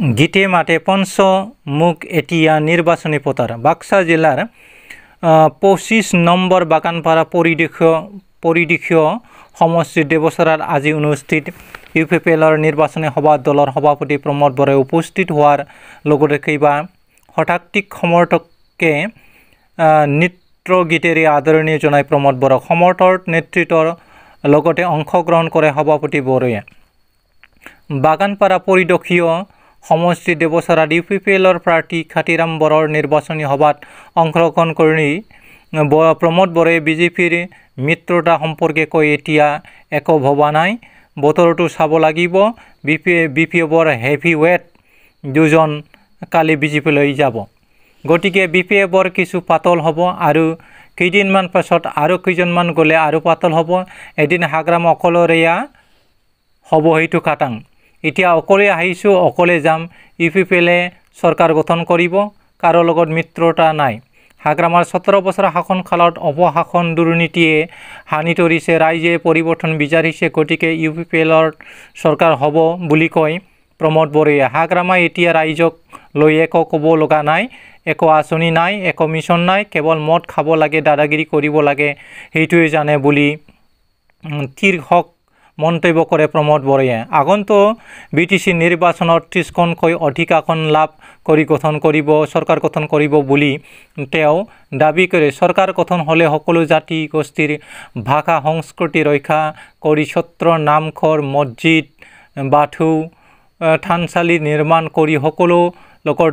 গীতে মাতে পঞ্চমুখ এতিয়া নিৰ্বাচনী পতাৰ। বাক্সা জিলাৰ পঁচিছ নম্বৰ বাগানপাৰা পৰিদীক্ষীয় পৰিদীক্ষীয় সমষ্টিৰ দেৱচৰাত আজি অনুষ্ঠিত। ইউ পি পি এলৰ নিৰ্বাচনী সভাত দলৰ সভাপতি প্ৰমোদ বৰাই উপস্থিত হোৱাৰ লগতে কেইবা শতাধিক সমৰ্থকে নৃত্য গীতেৰে আদৰণি জনাই প্ৰমোদ বৰক সমৰ্থৰ নেতৃত্বৰ লগতে অংশগ্ৰহণ কৰে সভাপতি বৰয়ে বাগানপাৰা পৰিদক্ষীয় সমষ্টি দেৱচৰাত ইউ পি পি এলৰ প্ৰাৰ্থী খাতিৰাম বৰৰ নিৰ্বাচনী সভাত অংশগ্ৰহণ কৰি প্ৰমোদ বৰে বিজেপিৰ মিত্ৰতা সম্পৰ্কে কৈ এতিয়া একো ভবা নাই। বতৰটো চাব লাগিব। বি পি বি পি এফৰ হেভি ৱেট দুজন কালি বিজেপিলৈ যাব। গতিকে বি পি এফৰ কিছু পাতল হ'ব আৰু কেইদিনমান পাছত আৰু কেইজনমান গ'লে আৰু পাতল হ'ব। এদিন হাগ্ৰাম অকলৰীয়া হ'ব সেইটো খাটাং এতিয়া অকলে আহিছোঁ অকলে যাম ইউ পি পি এলে চৰকাৰ গঠন কৰিব কাৰো লগত মিত্ৰতা নাই। হাগ্ৰামাৰ সোতৰ বছৰ শাসনকালত অপশাসন দুৰ্নীতিয়ে হানি ধৰিছে ৰাইজে পৰিৱৰ্তন বিচাৰিছে গতিকে ইউ পি পি এলৰ চৰকাৰ হ'ব বুলি কয় প্ৰমোদ বৰৈয়া হাগ্ৰামা এতিয়া ৰাইজক লৈ একো ক'ব লগা নাই একো আঁচনি নাই একো মিছন নাই কেৱল মদ খাব লাগে দাদাগিৰি কৰিব লাগে সেইটোৱে জানে বুলি শীৰ্ষক মন্তব্য বৰৈয়াই আগন্তুক বি টি চি নিৰ্বাচনত ত্ৰিছখনকৈ অধিক আসন লাভ কৰি গঠন কৰিব চৰকাৰ গঠন কৰিব বুলি তেওঁ দাবী কৰে। চৰকাৰ গঠন হ'লে সকলো জাতি গোষ্ঠীৰ ভাষা সংস্কৃতি ৰক্ষা কৰি সত্ৰ নামঘৰ মছজিদ বাথৌ থানচালি নিৰ্মাণ কৰি সকলো লোকৰ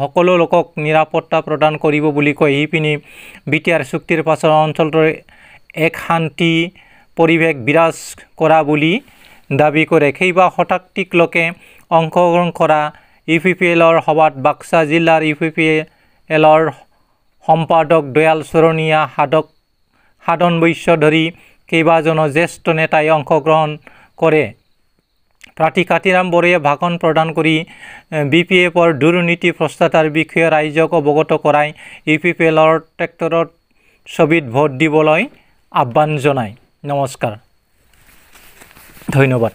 সকলো লোকক নিৰাপত্তা প্ৰদান কৰিব বুলি কয়। ইপিনে আৰ চুক্তিৰ পাছত অঞ্চলটোৰ এক শান্তি পৰিৱেশ বিৰাজ কৰা বুলি দাবী কৰে। কেইবা শতাধিক লোকে অংশগ্ৰহণ কৰা ইউ পি পি এলৰ সভাত বাক্সা জিলাৰ ইউ পি পি এলৰ সম্পাদক দয়াল চৰণীয়া সাধক সাধন বৈশ্য ধৰি কেইবাজনো জ্যেষ্ঠ নেতাই অংশগ্ৰহণ কৰে। প্ৰাৰ্থী কাতিৰাম বৰৈয়ে ভাষণ প্ৰদান কৰি বি পি এফৰ দুৰ্নীতি ভ্ৰষ্টাচাৰ বিষয়ে ৰাইজক অৱগত কৰাই ইউ পি পি এলৰ ট্ৰেক্টৰত ছবিত ভোট দিবলৈ আহ্বান জনায়। নমস্কাৰ। ধন্যবাদ।